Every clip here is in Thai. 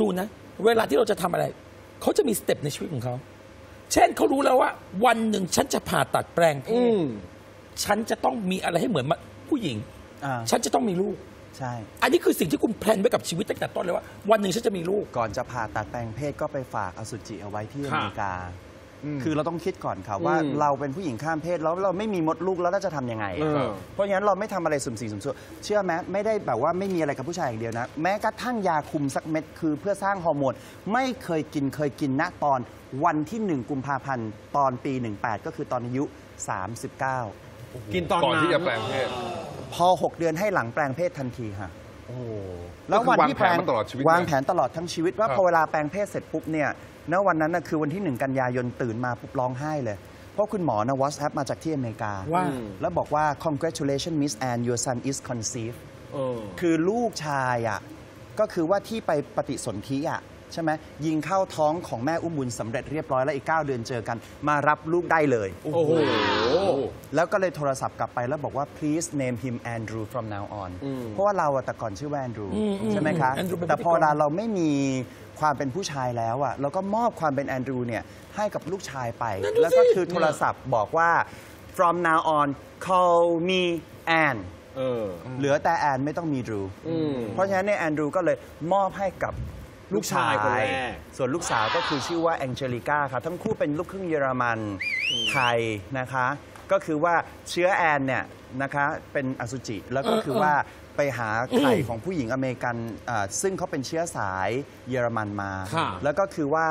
ดูนะ เวลาที่เราจะทำอะไร เขาจะมี step ในชีวิตของเขา เช่นเขารู้แล้วว่า วันหนึ่งฉันจะผ่าตัดแปลงเพศ อืมฉันจะต้องมีอะไรให้เหมือนผู้หญิงอ่าฉันจะต้องมีลูกใช่ อันนี้คือสิ่งที่คุณ plan ไว้กับชีวิตตั้งแต่ต้นเลยว่า วันหนึ่งฉันจะมีลูก ก่อนจะผ่าตัดแปลงเพศก็ไปฝากอสุจิเอาไว้ที่อเมริกา คือเราต้องคิดก่อนค่ะว่าอืมเราเป็นผู้หญิงข้ามเพศแล้วเราไม่มีมดลูกแล้วเราจะทำยังไงเออเพราะฉะนั้นเราไม่ทำอะไรสุ่มสี่สุ่มห้าเชื่อไหมไม่ได้แบบว่าไม่มีอะไรกับผู้ชายอย่างเดียวนะ แม้กระทั่งยาคุมสักเม็ดคือเพื่อสร้างฮอร์โมนไม่เคยกินเคยกินณตอนวันที่ 1 กุมภาพันธ์ตอนปี 18 ก็คือตอนอายุ 39 กินตอนก่อนนั้นที่จะแปลงเพศ พอ 6 เดือนให้หลังแปลงเพศทันทีค่ะ โอ้โหแล้ววันที่แปลงก็คือวางแผนมาตลอดชีวิตวางแผนตลอดทั้งชีวิตว่าครับพอเวลาแปลงเพศเสร็จปุ๊บเนี่ยณวันนั้นนะคือวันที่หนึ่งกันยายนตื่นมาปุ๊บร้องไห้เลย เพราะคุณหมอนะวอ s แอปมาจากที่อเมริกาว่าแล้วบอกว่า congratulations Miss Anne your son is conceived เออคือลูกชายอะก็คือว่าที่ไปปฏิสนธิอะ ใช่ไหมยิงเข้าท้องของแม่อุ้มบุญสำเร็จเรียบร้อยแล้วอีก 9 เดือนเจอกัน มารับลูกได้เลย โอ้โห แล้วก็เลยโทรศัพท์กลับไปแล้วบอกว่า please name him Andrew from now on เพราะว่าเราอะแต่ก่อนชื่อว่า Andrew ใช่ไหมคะ Andrew เป็นแต่พอพิธีกรเวลาเราไม่มีความเป็นผู้ชายแล้วอะเราก็มอบความเป็น Andrew เนี่ยให้กับลูกชายไป แล้วก็คือโทรศัพท์บอกว่า from now on call me Ann เออ เหลือแต่แอนไม่ต้องมีดรูอืมเพราะฉะนั้นเนี่ยแอนดรูก็เลยมอบให้กับ ลูกชายลูกชายคนแรกส่วนลูกสาวก็คือชื่อว่าแองเจลิก้าครับทั้งคู่เป็นลูกครึ่งเยอรมันไทยนะคะ ก็คือว่าเชื้อแอนเนี่ยนะคะเป็นอสุจิแล้วก็คือว่าไปหาไข่ของผู้หญิงอเมริกันอ่าซึ่งเขาเป็นเชื้อสายเยอรมันมา ค่ะ แล้วก็คือว่า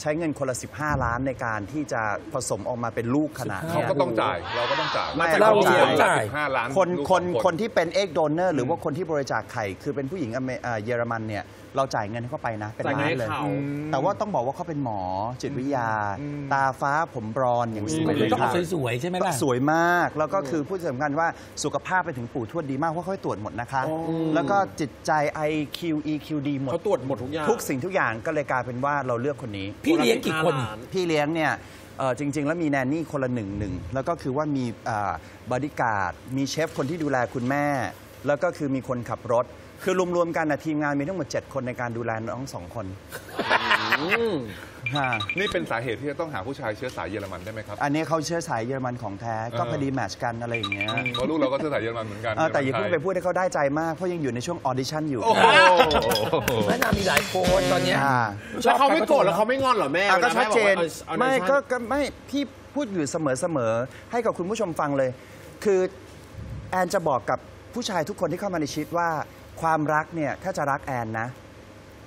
ใช้เงินคนละ 15 ล้านในการที่จะผสมออกมาเป็นลูกขนาดเขานี้ย ก็ต้องจ่าย เราก็ต้องจ่ายไม่แต่เราคนจ่ายละสิบห้าล้านคนลูกคนสองคนที่เป็นเอกโดเนอร์หรือว่าคนที่บริจาคไข่คือเป็นผู้หญิงอเมอ่าเยอรมันเนี่ยเราจ่ายเงินให้เขาไปนะ เป็นจ่ายเงิล้านนให้เลย เขา แต่ว่าต้องบอกว่าเขาเป็นหมอจิตวิทยา ตาฟ้าผมบรอนซ์อย่างสวยมันเลเลยยต้องค่ะเอาสวยๆใช่ไหมล่ะ สวยมากแล้วก็คือพูดสำคัญว่าสุขภาพไปถึงปู่ทวดดีมากเพราะเขาให้ตรวจหมดนะคะ แล้วก็จิตใจ IQ EQ ดีหมด เขาตรวจหมดทุกอย่าง ทุกสิ่งทุกอย่างก็เลยกลายเป็นว่าเราเลือกคนนี้ พี่เลี้ยงกี่คนล้านพี่เลี้ยงเนี่ยเอ่อจริง ๆ แล้วมี nanny คนละหนึ่งหนึ่งแล้วก็คือว่ามีบอดี้การ์ดมีเชฟคนที่ดูแลคุณแม่ แล้วก็คือมีคนขับรถ คือรวมๆกันนะทีมงานมีทั้งหมด 7 คนในการดูแลน้องสองคนอืมฮะนี่เป็นสาเหตุที่จะต้องหาผู้ชายเชื้อสายเยอรมันได้ไหมครับ อันนี้เขาเชื้อสายเยอรมันของแท้ ก็เออพอดี match กันอะไรอย่างเงี้ยเพราะลูกเราก็เชื้อสายเยอรมันเหมือนกันเออแต่อย่าเพิ่งไปดพูดให้เขาได้ใจมาก เพราะยังอยู่ในช่วงออดิชั่นอยู่โอ้โหแม่นามีหลายคนตอนเนี้ยอ่าแล้วเขาไม่โกรธแล้วเขาไม่งอนเหรอแม่อะก็วลาชัดแม่เจนบอกว่าเอาไม่เอาก็ชั่นก็ไม่พี่พูดอยู่เสมอๆให้กับคุณผู้ชมฟังเลย คือแอนจะบอกกับผู้ชายทุกคนที่เข้ามาในชีวิตว่า ความรักเนี่ยถ้าจะรักแอนนะ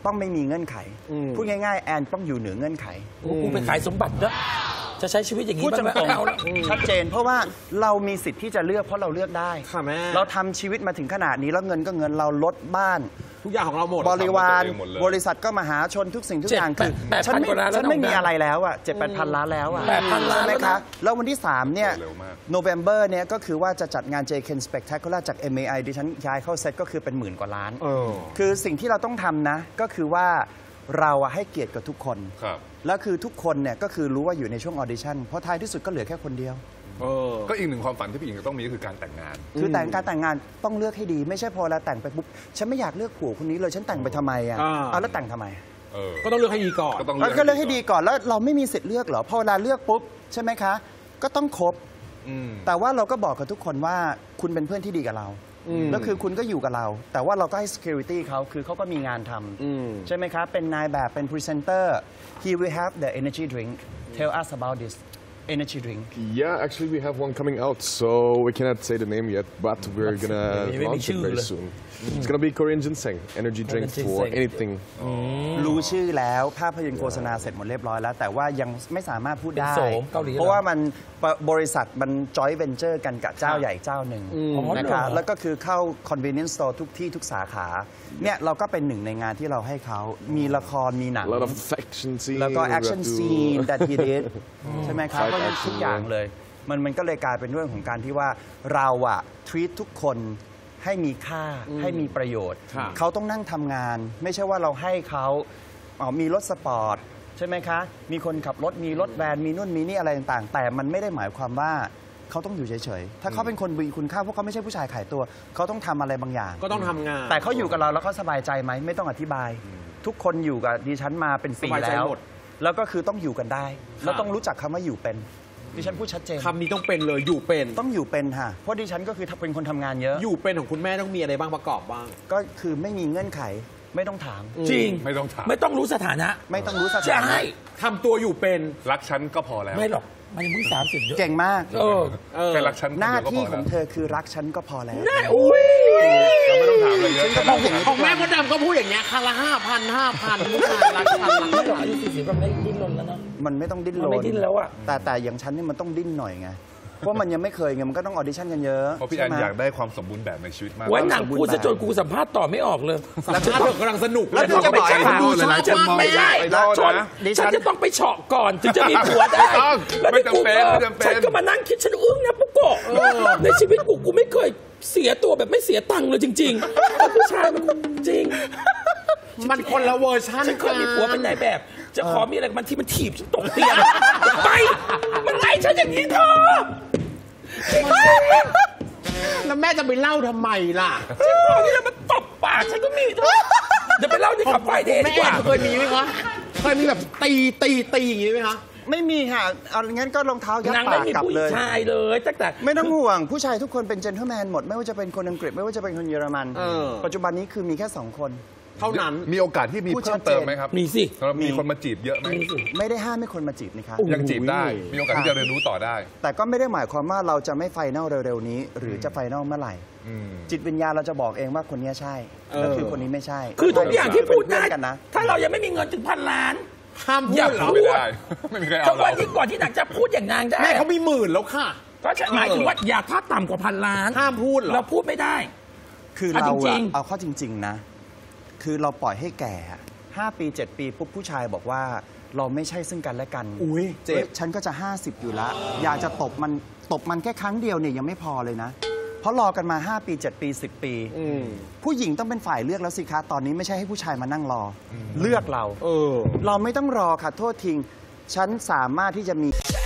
ต้องไม่มีเงื่อนไข อืม พูดง่ายๆ แอนต้องอยู่เหนือเงื่อนไข โอ้กูไปขายสมบัติแล้ว จะใช้ชีวิตอย่างนี้พูดบ้างไหมตรงเอาละ ๆชัดเจน เพราะว่าเรามีสิทธิ์ที่จะเลือกเพราะเราเลือกได้ ค่ะแม่ เราทำชีวิตมาถึงขนาดนี้แล้วเงินก็เงินเราลดบ้าน ทุกอย่างของเราหมด บริวารทำด้วยตัวเองหมดเลย บริษัทก็มาหาชนทุกสิ่งทุกอย่างเจ็คืดอแปดฉันพันไม่กว่าล้านแล้วฉันไม่น้องมีแบมอะไรแล้วอะเจ็ดแปดพันล้านแล้วอะแปดพันล้านใช่ไหมแล้วคะ นะ แล้ววันที่ 3 เนี่ยเร็วมาก โนเวม ber เนี่ยก็คือว่าจะจัดงาน JKN Spectacular จาก MAI ดิฉันย้ายเข้าเซตก็คือเป็นหมื่นกว่าล้าน เออ คือสิ่งที่เราต้องทำนะ ก็คือว่า เราอะให้เกียรติกับทุกคน ครับ แล้วคือทุกคนเนี่ยก็คือรู้ว่าอยู่ในช่วง audition เพราะท้ายที่สุดก็เหลือแค่คนเดียว เออก็อีกหนึ่งความฝันที่ผู้หญิงจะต้องมีก็คือการแต่งงาน คือแต่งการแต่งงานต้องเลือกให้ดี ไม่ใช่พอเวลาแต่งไปปุ๊บฉันไม่อยากเลือกผัวคนนี้เลยฉันแต่งไปทำไมอะอ่า เอาแล้วแต่งทำไมเออ ก็ต้องเลือกให้ดีก่อน ก็ต้องแล้วก็เลือกให้ดีก่อนแล้วเราไม่มีสิทธิ์เลือกเหรอพอเวลาเลือกปุ๊บใช่ไหมคะ ก็ต้องคบ อืม แต่ว่าเราก็บอกกับทุกคนว่าคุณเป็นเพื่อนที่ดีกับเรา อืม แล้วคือคุณก็อยู่กับเรา แต่ว่าเราก็ให้ security เขาคือเขาก็มีงานทอืมำใช่ไหมคะเป็นนายแบบเป็นพรีเซนเตอร์ he will have the energy drink tell us about this energy drink Yeah, actually, we have one coming out, so we cannot say the name yet, but we're gonna Maybe launch it very choose. soon. It's gonna be Korean ginseng, energy drink Korean for ginseng. anything. รู้ชื่อแล้วภาพยนตร์โฆษณาเสร็จหมดเรียบร้อยแล้ว แต่ว่ายังไม่สามารถพูดได้เป็นโสมเกาหลีเหรอเพราะว่ามันบริษัทมันจอยเวนเจอร์กันกับเจ้าใหญ่เจ้าหนึ่งอ๋อนะคะเหรอแล้วก็คือเข้า convenience store ทุกที่ทุกสาขาเนี่ยเราก็เป็นหนึ่งในงานที่เราให้เขามีละครมีหนัง A lot of action scenes. แล้วก็ we have action to- scene that he did ใช่ไหมครับ Fight เพราะฉะนั้น action ทุกอย่างเลย มันมันก็เลยกลายเป็นเรื่องของการที่ว่าเราอะ treat ทุกคนให้มีค่าให้มีประโยชน์ ครับ เขาต้องนั่งทำงาน ไม่ใช่ว่าเราให้เขาอ๋อมีรถสปอร์ต ใช่ไหมคะ มีคนขับรถมีรถแวนมีนู่นมีนี่อะไรต่างๆ แต่มันไม่ได้หมายความว่าเขาต้องอยู่เฉยๆ ถ้าเขาเป็นคนมีคุณค่าพวกเขาไม่ใช่ผู้ชายขายตัว เขาต้องทำอะไรบางอย่าง ก็ต้องทำงาน แต่เขาอยู่กับเราแล้วเขาสบายใจไหมไม่ต้องอธิบาย ทุกคนอยู่กับดิฉันมาเป็นปีสบายใจแล้ว หมด แล้วก็คือต้องอยู่กันได้ แล้วครับต้องรู้จักคำว่าอยู่เป็น ดิฉันพูดชัดเจน คำนี้ต้องเป็นเลยอยู่เป็น ต้องอยู่เป็นค่ะ เพราะดิฉันก็คือเป็นคนทำงานเยอะ อยู่เป็นของคุณแม่ต้องมีอะไรบ้างประกอบบ้าง ก็คือไม่มีเงื่อนไข ไม่ต้องถาม จริงไม่ต้องถาม ไม่ต้องรู้สถานะไม่ต้องรู้สใช่ถานะทำตัวอยู่เป็น รักฉันก็พอแล้ว ไม่หรอก มันยังเพิ่งสามสิบเยอะเก่งมากเออเออ แค่รักฉันหน้าคนเดีที่ยวก็พของแล้วเธอคือรักฉันก็พอแล้วน่าอุ้ยเราไม่ต้องถามอะไรเยอะก็ต้องอย่างนี้ของแม่มดดำก็พูดอย่างเงี้ยคันละห้าพันห้าพันผู้ชายรักฉันรักไม่หรฉัอกนอายุสี่สิบก็ไม่ดิ้นรนแล้วเนาะมันไม่ต้องดิ้นมันรไม่นดิ้นแล้วอะแต่แต่อย่างฉันนี่มันต้องดิ้นหน่อยไง เพราะมันยังไม่เคยไงมันก็ต้องออดิชั่นกันเยอะเพราะพี่แอนใช่ไหม อยากได้ความสมบูรณ์แบบในชีวิตมากไว้หนังพูดซะจนกูสัมภาษณ์ต่อไม่ออกเลยสัมภาษณ์เถอะกำลังสนุกแล้วที่จะบอกให้ฟังดูชอบฉันมากไม่แม่ได้ไอดอลจนนะดิฉันฉันจะต้องไปเฉาะก่อนถึงจะมีผัวได้ไม่ต้องแล้วไม่จำเป็นกูไม่จำเป็น ฉันก็มานั่งคิดฉันอึ้งนะปุ๊กโกะในชีวิตกูกูไม่เคยเสียตัวแบบไม่เสียตังค์เลยจริงๆแต่ผู้ชายมันจริง มันคนละเวอร์ชันฉันเคยมีผัวเป็นนายแบบ จะขอมีอะไรกับมันที่มันถีบฉันตกเตียงไป มันไล่ฉันอย่างนี้เธอแล้วแม่ จะไปเล่าทำไมล่ะฉันขอนี่แล้วมันตบปากฉันก็มีเธอเดี๋ยวไปเล่าในขับไฟเดย์แม่ดีกว่า เคยมีไหมคะเคยมีแบบตีตีตีอย่างงี้ไหมคะไม่มีค่ะเอางั้นก็รองเท้ายัดนางปาไม่กมีกลับผู้เลยชายเลยตั้งแต่ ไม่ต้องห่วง ผู้ชายทุกคนเป็นเจน t l e แมนหมด ไม่ว่าจะเป็นคนอังกฤษ ไม่ว่าจะเป็นคนเยอรมัน เออ ปัจจุบันนี้คือมีแค่สองคน เท่านั้น มีโอกาสที่มีพูดเพิ่ชัมดเจน เติมไหมครับมีสิสำหรับมีมีคนมาจีบเยอะไหมมีสิ ไม่ได้ห้ามให้คนมาจีบนะคะยังจีบได้ มีโอกาสที่จะเรียนรู้ต่อได้แต่ก็ไม่ได้หมายความว่าเราจะไม่ไฟนอลเร็วๆนี้ หรือจะไฟนอลเมื่อไหร่ อืม จิตวิญญาณเราจะบอกเองว่าคนนี้ใช่เออ แล้วคือคนนี้ไม่ใช่คือทุกอย่างที่พูดได้ เป็นเพื่อนกันนะ ถ้าเรายังไม่มีเงินถึงพันล้าน ห้ามพูอย่าดเหรอพู ไม่ได้ ไม่มีใครทุเอากเราวันนี้ก่อนที่นางจะพูดอย่างนางได้แม่เขามีหมื่นแล้วค่ะ ก็จะหมายถึงว่าอย่าถ้าต่ำกว่าพันล้านห้ามพูดเหรอ เราพูดไม่ได้ คือเอาเราจริอะงๆ เอาเข้อจริง ๆ นะ คือเราปล่อยให้แก่อะห้าปีเจ็ดปีปุ๊บผู้ชายบอกว่าเราไม่ใช่ซึ่งกันและกันอุ๊ยเจ็บฮ้ฉันก็จะ 50 อยู่แล้วอยากจะตบมันตบมันแค่ครั้งเดียวเนี่ยยังไม่พอเลยนะ เพราะรอกันมา 5 ปี 7 ปี 10 ปีอืมผู้หญิงต้องเป็นฝ่ายเลือกแล้วสิคะตอนนี้ไม่ใช่ให้ผู้ชายมานั่งรออเลือกเราเออเราไม่ต้องรอค่ะโทษทิ้งฉันสามารถที่จะมีใช่